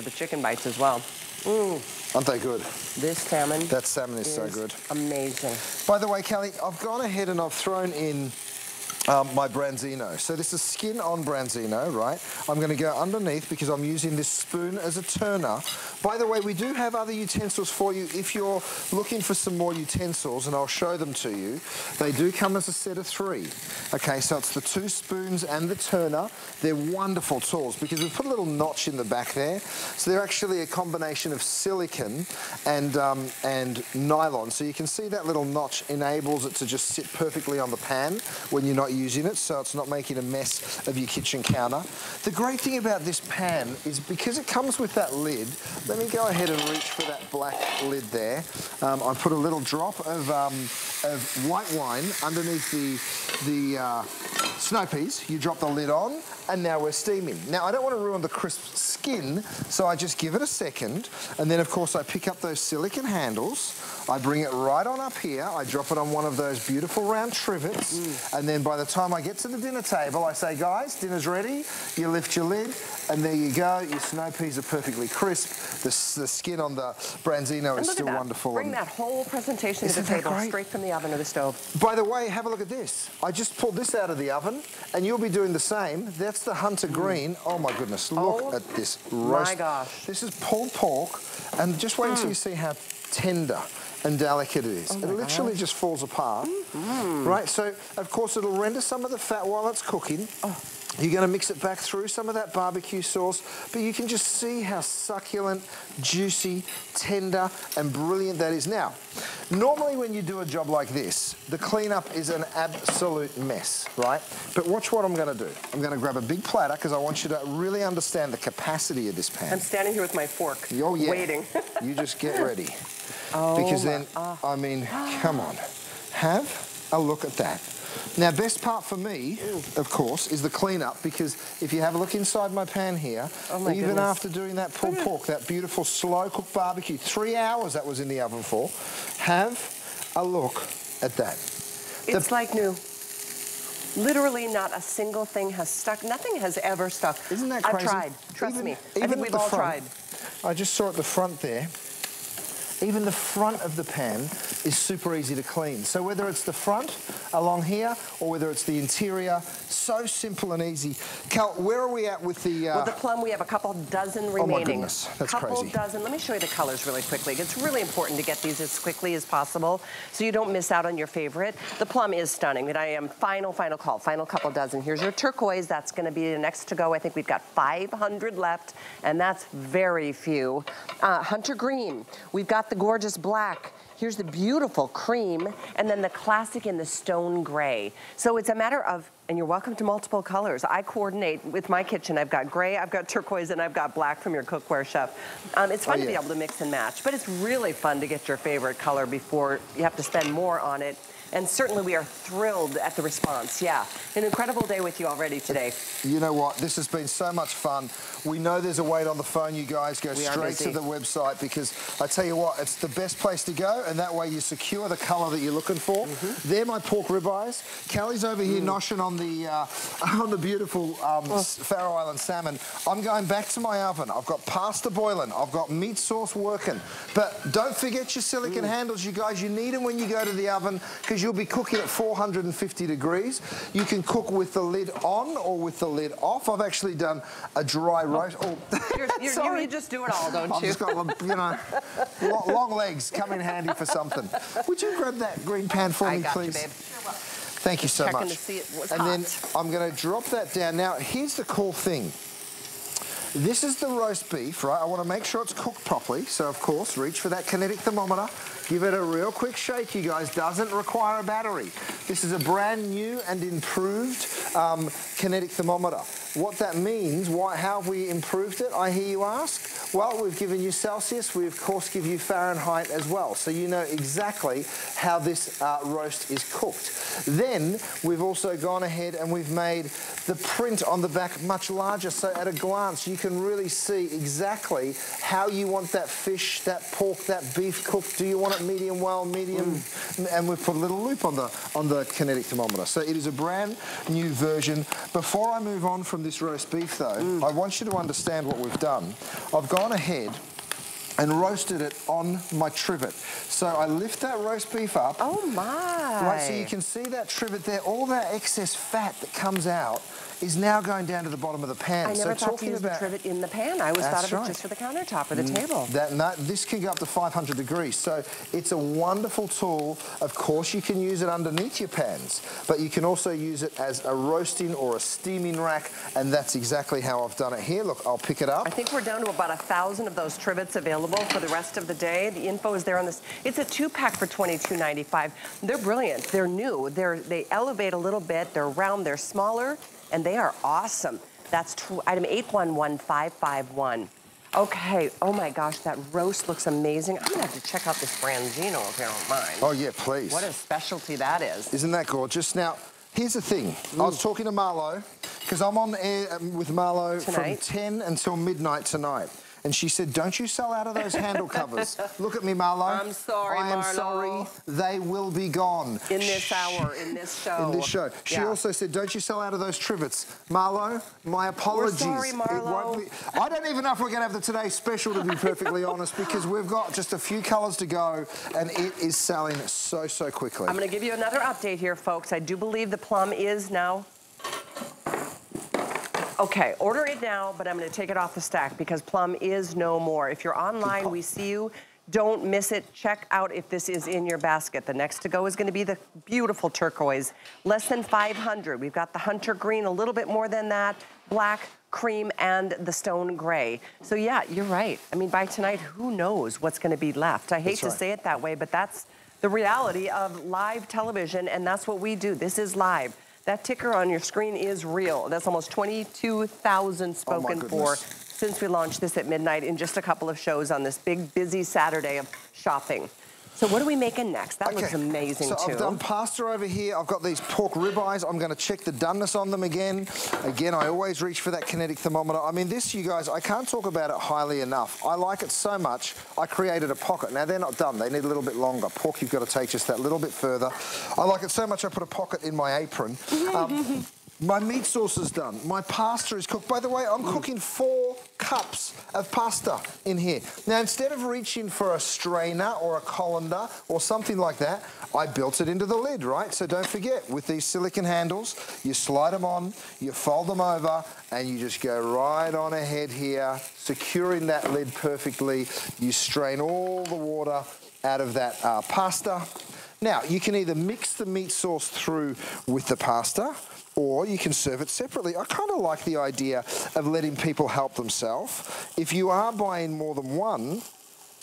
for the chicken bites as well. Mm. Aren't they good? This salmon. That salmon is, is so good. Amazing. By the way, Kelly, I've gone ahead and I've thrown in um, my branzino. So this is skin on branzino, right? I'm going to go underneath because I'm using this spoon as a turner. By the way, we do have other utensils for you if you're looking for some more utensils, and I'll show them to you. They do come as a set of three. Okay, so it's the two spoons and the turner. They're wonderful tools because we've put a little notch in the back there. So they're actually a combination of silicon and, um, and nylon. So you can see that little notch enables it to just sit perfectly on the pan when you're not not using it, so it's not making a mess of your kitchen counter. The great thing about this pan is because it comes with that lid, let me go ahead and reach for that black lid there. Um, I put a little drop of, um, of white wine underneath the, the uh, snow peas. You drop the lid on, and now we're steaming. Now, I don't want to ruin the crisp skin, so I just give it a second, and then, of course, I pick up those silicon handles, I bring it right on up here, I drop it on one of those beautiful round trivets, mm. and then by the time I get to the dinner table, I say, guys, dinner's ready. You lift your lid, and there you go. Your snow peas are perfectly crisp. The, the skin on the branzino and is still wonderful. Bring that whole presentation to the table, straight from the oven or the stove. By the way, have a look at this. I just pulled this out of the oven, and you'll be doing the same. That's the Hunter mm. Green. Oh, my goodness. Look oh, at this roast. My gosh. This is pulled pork, and just wait mm. until you see how tender and delicate it is. Oh it literally just falls apart. Mm. Right, so of course it'll render some of the fat while it's cooking. Oh. You're going to mix it back through some of that barbecue sauce, but you can just see how succulent, juicy, tender, and brilliant that is. Now, normally when you do a job like this, the cleanup is an absolute mess, right? But watch what I'm going to do. I'm going to grab a big platter because I want you to really understand the capacity of this pan. I'm standing here with my fork, oh, yeah. waiting. you just get ready. Oh because then, uh, I mean, come on. Have a look at that. Now, best part for me, of course, is the cleanup because if you have a look inside my pan here, oh even goodness. after doing that pulled pork, that beautiful slow-cooked barbecue, three hours that was in the oven for, have a look at that. It's the, like new. Literally not a single thing has stuck. Nothing has ever stuck. Isn't that crazy? I've tried. Trust even, me. Even I think we've all front, tried. I just saw at the front there even the front of the pan is super easy to clean. So whether it's the front along here or whether it's the interior, so simple and easy. Cal, where are we at with the... Uh... Well, the plum, we have a couple dozen remaining. Oh my goodness, that's couple crazy. dozen. Let me show you the colors really quickly. It's really important to get these as quickly as possible so you don't miss out on your favorite. The plum is stunning, but I am final, final call, final couple dozen. Here's your turquoise. That's gonna be the next to go. I think we've got 500 left, and that's very few. Uh, Hunter green. We've got the gorgeous black. Here's the beautiful cream, and then the classic in the stone gray. So it's a matter of, and you're welcome to multiple colors. I coordinate with my kitchen. I've got gray, I've got turquoise, and I've got black from your cookware chef. Um, it's fun oh, yeah. to be able to mix and match, but it's really fun to get your favorite color before you have to spend more on it and certainly we are thrilled at the response. Yeah, an incredible day with you already today. You know what? This has been so much fun. We know there's a wait on the phone. You guys go we straight to the website because I tell you what, it's the best place to go, and that way you secure the colour that you're looking for. Mm -hmm. They're my pork ribeyes. Kelly's over here mm. noshing on the uh, on the beautiful um, oh. Faroe Island salmon. I'm going back to my oven. I've got pasta boiling. I've got meat sauce working. But don't forget your silicon mm. handles, you guys. You need them when you go to the oven because you'll be cooking at 450 degrees. You can cook with the lid on or with the lid off. I've actually done a dry oh. roast. Oh, you're, you're, Sorry. You just do it all, don't I've you? I've just got, you know, long, long, legs come in handy for something. Would you grab that green pan for I me, please? You, Thank you so Checking much. To see it was and hot. then I'm going to drop that down. Now, here's the cool thing. This is the roast beef, right? I want to make sure it's cooked properly. So, of course, reach for that kinetic thermometer. Give it a real quick shake, you guys. Doesn't require a battery. This is a brand new and improved um, kinetic thermometer. What that means, why, how have we improved it, I hear you ask? Well, we've given you Celsius. We, of course, give you Fahrenheit as well. So you know exactly how this uh, roast is cooked. Then we've also gone ahead and we've made the print on the back much larger. So at a glance, you can really see exactly how you want that fish, that pork, that beef cooked. Do you want it medium well, medium, mm. and we've put a little loop on the on the kinetic thermometer. So it is a brand new version. Before I move on from from this roast beef though, I want you to understand what we've done. I've gone ahead and roasted it on my trivet. So I lift that roast beef up. Oh my. Right, so you can see that trivet there, all that excess fat that comes out is now going down to the bottom of the pan. I never so thought to use the trivet in the pan. I always thought of right. it just for the countertop or the Mm, table. That, that, this can go up to 500 degrees, so it's a wonderful tool. Of course, you can use it underneath your pans, but you can also use it as a roasting or a steaming rack, and that's exactly how I've done it here. Look, I'll pick it up. I think we're down to about a thousand of those trivets available for the rest of the day. The info is there on this. It's a two pack for $22.95. They're brilliant. They're new. They're, they elevate a little bit. They're round. They're smaller, and they are awesome. That's item 811551. Okay. Oh my gosh, that roast looks amazing. I'm gonna have to check out this Branzino if you don't mind. Oh, yeah, please. What a specialty that is. Isn't that gorgeous? Now, here's the thing. I was talking to Marlo, because I'm on the air um, with Marlo Tonight? from 10 until midnight tonight. And she said, don't you sell out of those handle covers. Look at me, Marlo. I'm sorry, I am Marlo. sorry. They will be gone. In this hour, in this show. In this show. She Yeah. also said, don't you sell out of those trivets. Marlo, my apologies. sorry, It won't Marlo. be- I don't even know if we're going to have the Today Special, to be perfectly honest, because we've got just a few colours to go, and it is selling so, so quickly. I'm going to give you another update here, folks. I do believe the plum is now. Okay, order it now, but I'm going to take it off the stack because plum is no more. If you're online, we see you. Don't miss it. Check out if this is in your basket. The next to go is going to be the beautiful turquoise. Less than 500. We've got the hunter green, a little bit more than that, black, cream, and the stone gray. So yeah, you're right. I mean, by tonight, who knows what's going to be left? I hate That's to right. say it that way, but that's the reality of live television, and that's what we do. This is live. That ticker on your screen is real. That's almost 22,000 spoken for since we launched this at midnight in just a couple of shows on this big, busy Saturday of shopping. So what are we making next? That looks amazing so too. I've done pasta over here. I've got these pork ribeyes. I'm going to check the doneness on them again. Again, I always reach for that kinetic thermometer. I mean, this, you guys, I can't talk about it highly enough. I like it so much, I created a pocket. Now, they're not done. They need a little bit longer. Pork, you've got to take just that little bit further. I like it so much, I put a pocket in my apron. Um, my meat sauce is done. My pasta is cooked. By the way, I'm cooking four cups of pasta in here. Now, instead of reaching for a strainer or a colander or something like that, I built it into the lid, right? So don't forget, with these silicon handles, you slide them on, you fold them over, and you just go right on ahead here, securing that lid perfectly. You strain all the water out of that uh, pasta. Now, you can either mix the meat sauce through with the pasta, or you can serve it separately. I kind of like the idea of letting people help themselves. If you are buying more than one,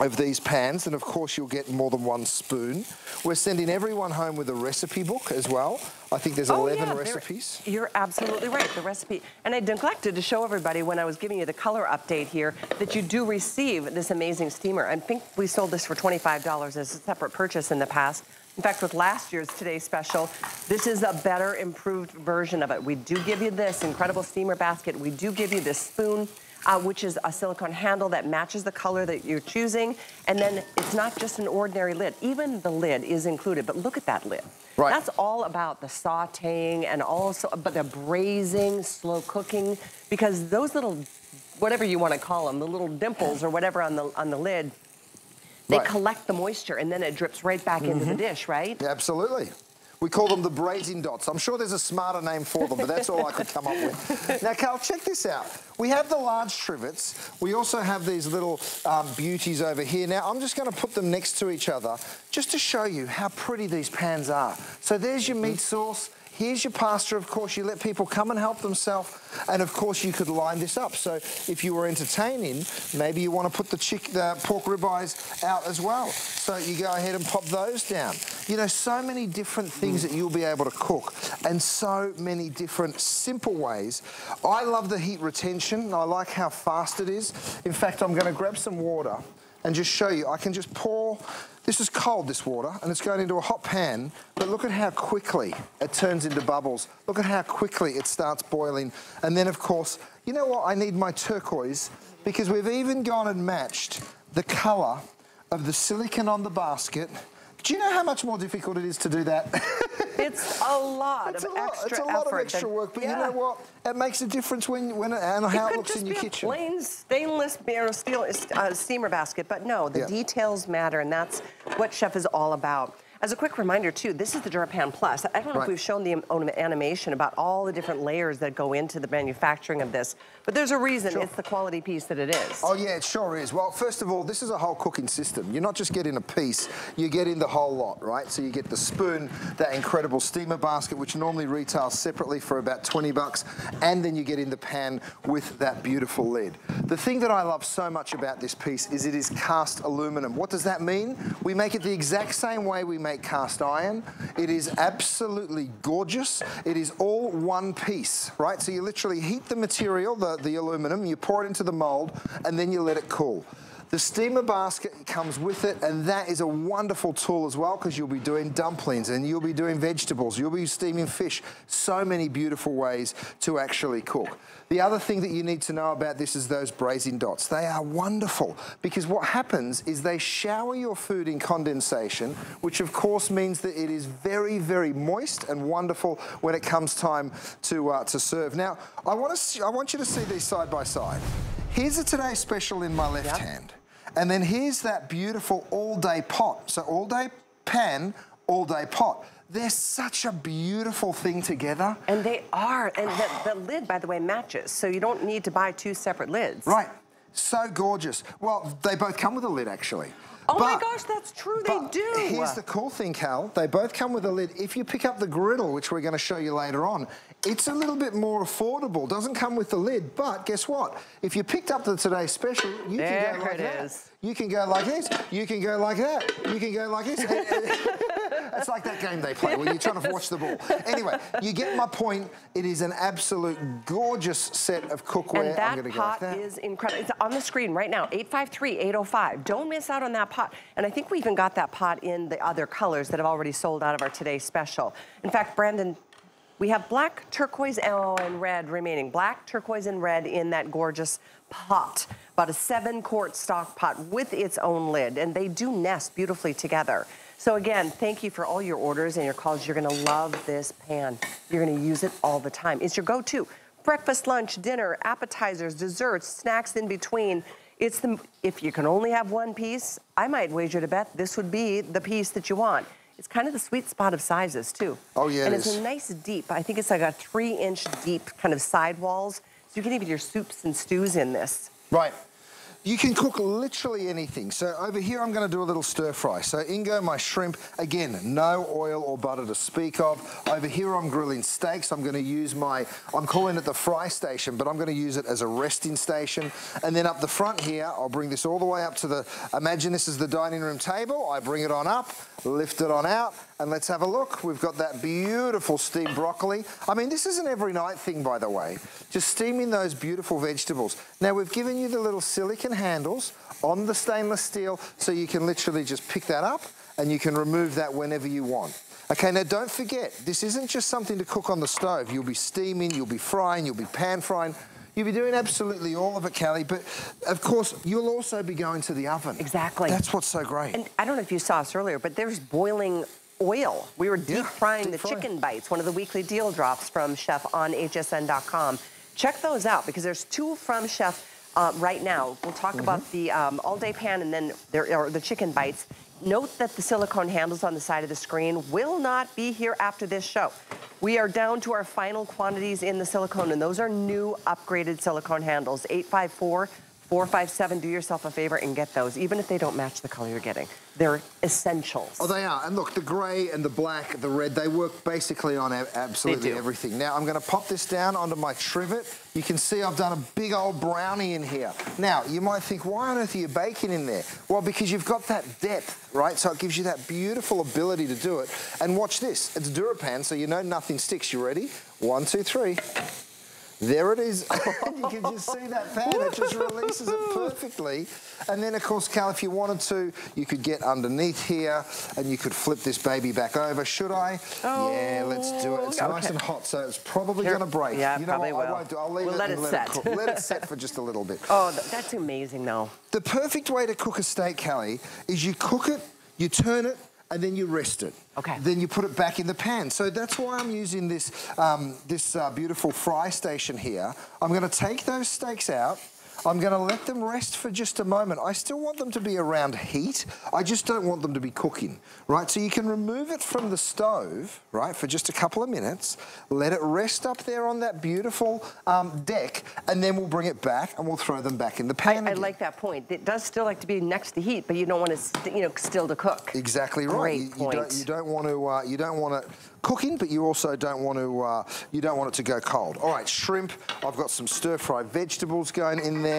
of these pans, and of course you'll get more than one spoon. We're sending everyone home with a recipe book as well. I think there's 11 Oh, yeah, recipes. You're absolutely right, the recipe. And I neglected to show everybody when I was giving you the color update here that you do receive this amazing steamer. I think we sold this for $25 as a separate purchase in the past. In fact, with last year's Today Special, this is a better, improved version of it. We do give you this incredible steamer basket. We do give you this spoon. Uh, which is a silicone handle that matches the color that you're choosing. And then it's not just an ordinary lid. Even the lid is included, but look at that lid. Right. That's all about the sauteing and also, but the braising, slow cooking, because those little, whatever you want to call them, the little dimples or whatever on the on the lid, they Right. collect the moisture and then it drips right back into the dish, right? Absolutely. We call them the braising dots. I'm sure there's a smarter name for them, but that's all I could come up with. Now, Carl, check this out. We have the large trivets. We also have these little um, beauties over here. Now, I'm just going to put them next to each other just to show you how pretty these pans are. So there's your meat sauce. Here's your pasta, of course. You let people come and help themselves. And of course, you could line this up. So if you were entertaining, maybe you want to put the, chick, the pork ribeyes out as well. So you go ahead and pop those down. You know, so many different things that you'll be able to cook and so many different simple ways. I love the heat retention. I like how fast it is. In fact, I'm going to grab some water and just show you. I can just pour, this is cold, this water, and it's going into a hot pan, but look at how quickly it turns into bubbles. Look at how quickly it starts boiling. And then, of course, you know what? I need my turquoise because we've even gone and matched the color of the silicon on the basket. Do you know how much more difficult it is to do that? it's a lot it's of a lot, extra It's a lot effort. of extra work, but yeah. you know what? It makes a difference when, when and how it, could looks just in your be kitchen. A plain stainless steel uh, steamer basket, but no, the Yeah. details matter, and that's what Chef is all about. As a quick reminder, too, this is the DuraPan Plus. I don't know Right. if we've shown the animation about all the different layers that go into the manufacturing of this, but there's a reason it's the quality piece that it is. Oh yeah, it sure is. Well, first of all, this is a whole cooking system. You're not just getting a piece, you get in the whole lot, right? So you get the spoon, that incredible steamer basket, which normally retails separately for about 20 bucks, and then you get in the pan with that beautiful lid. The thing that I love so much about this piece is it is cast aluminum. What does that mean? We make it the exact same way we make cast iron. It is absolutely gorgeous. It is all one piece, right? So you literally heat the material, the, the aluminum, you pour it into the mold, and then you let it cool. The steamer basket comes with it, and that is a wonderful tool as well because you'll be doing dumplings and you'll be doing vegetables, you'll be steaming fish. So many beautiful ways to actually cook. The other thing that you need to know about this is those braising dots. They are wonderful because what happens is they shower your food in condensation, which of course means that it is very, very moist and wonderful when it comes time to, uh, to serve. Now, I want, to, I want you to see these side by side. Here's a Today Special in my left Yep. hand. And then here's that beautiful all-day pot. So all-day pan, all-day pot. They're such a beautiful thing together. And they are, and the, the lid, by the way, matches, so you don't need to buy two separate lids. Right. So gorgeous. Well, they both come with a lid, actually. Oh my gosh, that's true, they do. Here's the cool thing, Cal. They both come with a lid. If you pick up the griddle, which we're going to show you later on, it's a little bit more affordable. Doesn't come with the lid, but guess what? If you picked up the Today Special, you There can go like it that. is. You can go like this. You can go like that. You can go like this. It's like that game they play where you're trying to watch the ball. Anyway, you get my point. It is an absolute gorgeous set of cookware. And that I'm gonna pot go like that. is incredible. It's on the screen right now, 853-805. Don't miss out on that pot. And I think we even got that pot in the other colors that have already sold out of our today's special. In fact, Brandon, we have black, turquoise, oh, and red remaining. Black, turquoise, and red in that gorgeous pot. About a seven quart stock pot with its own lid. And they do nest beautifully together. So again, thank you for all your orders and your calls. You're gonna love this pan. You're gonna use it all the time. It's your go-to. Breakfast, lunch, dinner, appetizers, desserts, snacks in between. It's the, if you can only have one piece, I might wager to bet this would be the piece that you want. It's kind of the sweet spot of sizes too. Oh, yeah, And it it's is. a nice deep, I think it's like a three inch deep kind of sidewalls. So you can even your soups and stews in this. Right. You can cook literally anything. So over here, I'm going to do a little stir fry. So in go my shrimp. Again, no oil or butter to speak of. Over here, I'm grilling steaks. I'm going to use my, I'm calling it the fry station, but I'm going to use it as a resting station. And then up the front here, I'll bring this all the way up to the, imagine this is the dining room table. I bring it on up, lift it on out, and let's have a look. We've got that beautiful steamed broccoli. I mean, this is an every night thing, by the way. Just steaming those beautiful vegetables. Now, we've given you the little silicon handles on the stainless steel, so you can literally just pick that up and you can remove that whenever you want. Okay, now don't forget, this isn't just something to cook on the stove. You'll be steaming, you'll be frying, you'll be pan frying. You'll be doing absolutely all of it, Kelly, but of course, you'll also be going to the oven. Exactly. That's what's so great. And I don't know if you saw us earlier, but there's boiling oil. We were deep Yeah, frying deep the fry. chicken bites, one of the weekly deal drops from Chef on hsn.com. Check those out because there's two from Chef uh, right now. We'll talk Mm-hmm. about the um, all-day pan and then there are the chicken bites. Note that the silicone handles on the side of the screen will not be here after this show. We are down to our final quantities in the silicone, and those are new upgraded silicone handles. 854 457, do yourself a favor and get those, even if they don't match the color you're getting. They're essentials. Oh, they are. And look, the grey and the black, the red, they work basically on absolutely everything. Now, I'm going to pop this down onto my trivet. You can see I've done a big old brownie in here. Now, you might think, why on earth are you baking in there? Well, because you've got that depth, right? So it gives you that beautiful ability to do it. And watch this. It's a Durapan, so you know nothing sticks. You ready? One, two, three. There it is. you can just see that pan. It just releases it perfectly. And then, of course, Cal, if you wanted to, you could get underneath here and you could flip this baby back over. Should I? yeah, let's do it. It's Oh, nice and hot, so it's probably going to break. yeah, you know probably what? I will. won't do. I'll leave We'll it let it let set. it cook. Let it set for just a little bit. Oh, that's amazing, though. The perfect way to cook a steak, Callie, is you cook it, you turn it, and then you rest it. Okay. Then you put it back in the pan. So that's why I'm using this, um, this uh, beautiful fry station here. I'm gonna take those steaks out, I'm going to let them rest for just a moment. I still want them to be around heat. I just don't want them to be cooking, right? So you can remove it from the stove, right, for just a couple of minutes. Let it rest up there on that beautiful um, deck, and then we'll bring it back and we'll throw them back in the pan I, I like that point. It does still like to be next to heat, but you don't want it, you know, still to cook. Exactly right. Great you, you point. don't, you don't want to. Uh, you don't want it cooking, but you also don't want to. Uh, you don't want it to go cold. All right, shrimp. I've got some stir-fry vegetables going in there,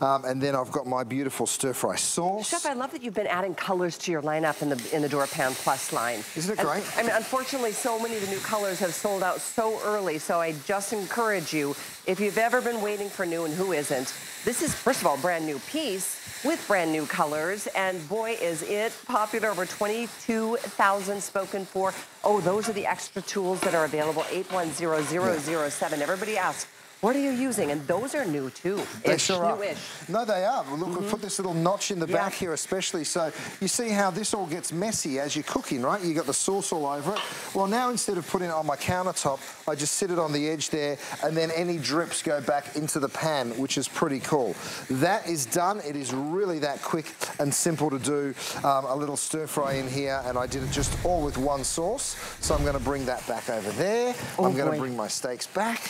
um, and then I've got my beautiful stir-fry sauce. Chef, I love that you've been adding colors to your lineup in the in the Durapan Plus line. Isn't it great? I mean, unfortunately, so many of the new colors have sold out so early. So I just encourage you, if you've ever been waiting for new, and who isn't, this is first of all brand new piece with brand new colors, and boy, is it popular. Over 22,000 spoken for. Oh, those are the extra tools that are available. 810007. Everybody asks. What are you using? And those are new too. They Ish, sure are. new-ish. No, they are. Well, look, we've put this little notch in the Yeah. back here especially, so you see how this all gets messy as you're cooking, right? You got the sauce all over it. Well, now instead of putting it on my countertop, I just sit it on the edge there, and then any drips go back into the pan, which is pretty cool. That is done. It is really that quick and simple to do. Um, a little stir fry in here, and I did it just all with one sauce. So I'm going to bring that back over there. Oh, I'm going to bring my steaks back.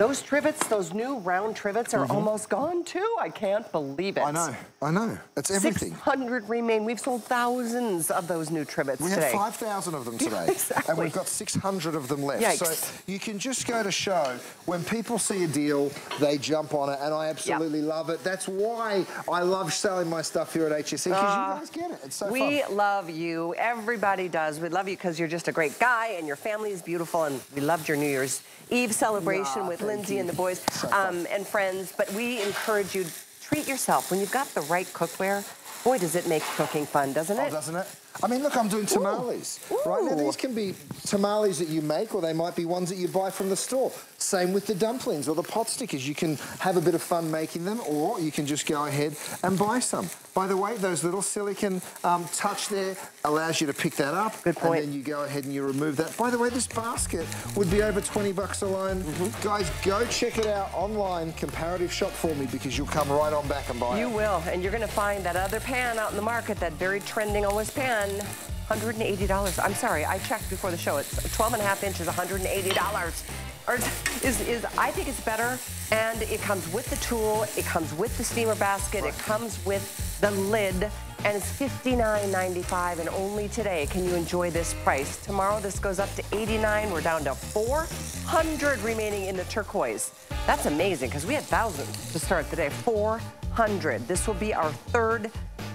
Those trivets, those new round trivets are almost gone too. I can't believe it. I know, I know. It's everything. 600 remain. We've sold thousands of those new trivets We today. have 5,000 of them today. Exactly. And we've got 600 of them left. Yikes. So you can just go to show when people see a deal, they jump on it. And I absolutely love it. That's why I love selling my stuff here at HSN, because you guys get it. It's so Uh, we fun. love you. Everybody does. We love you because you're just a great guy and your family is beautiful. And we loved your New Year's Eve celebration Aw, with Lindsay and the boys um, and friends. But we encourage you, treat yourself. When you've got the right cookware, boy, does it make cooking fun, doesn't Oh, it? doesn't it? I mean, look, I'm doing tamales. Right now, these can be tamales that you make, or they might be ones that you buy from the store. Same with the dumplings or the pot stickers. You can have a bit of fun making them, or you can just go ahead and buy some. By the way, those little silicon um, touch there allows you to pick that up. Good point. And then you go ahead and you remove that. By the way, this basket would be over 20 bucks alone. Mm-hmm. Guys, go check it out online, comparative shop for me, because you'll come right on back and buy You it. You will, and you're going to find that other pan out in the market, that very trending always pan, $180. I'm sorry, I checked before the show. It's 12 and a half inches, $180. Or is, is, I think it's better, and it comes with the tool, it comes with the steamer basket, it comes with the lid, and it's $59.95, and only today can you enjoy this price. Tomorrow this goes up to 89. We're down to 400 remaining in the turquoise. That's amazing, because we had thousands to start the day. 400. This will be our third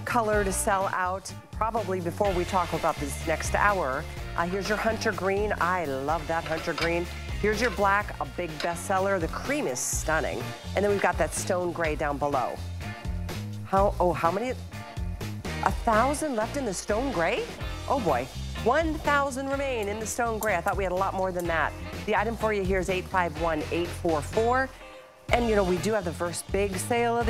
color to sell out, probably before we talk about this next hour. Uh, here's your hunter green. I love that hunter green. Here's your black, a big bestseller. The cream is stunning. And then we've got that stone gray down below. How, oh, how many? A thousand left in the stone gray? Oh boy. 1,000 remain in the stone gray. I thought we had a lot more than that. The item for you here is 851-844. And you know, we do have the first big sale of the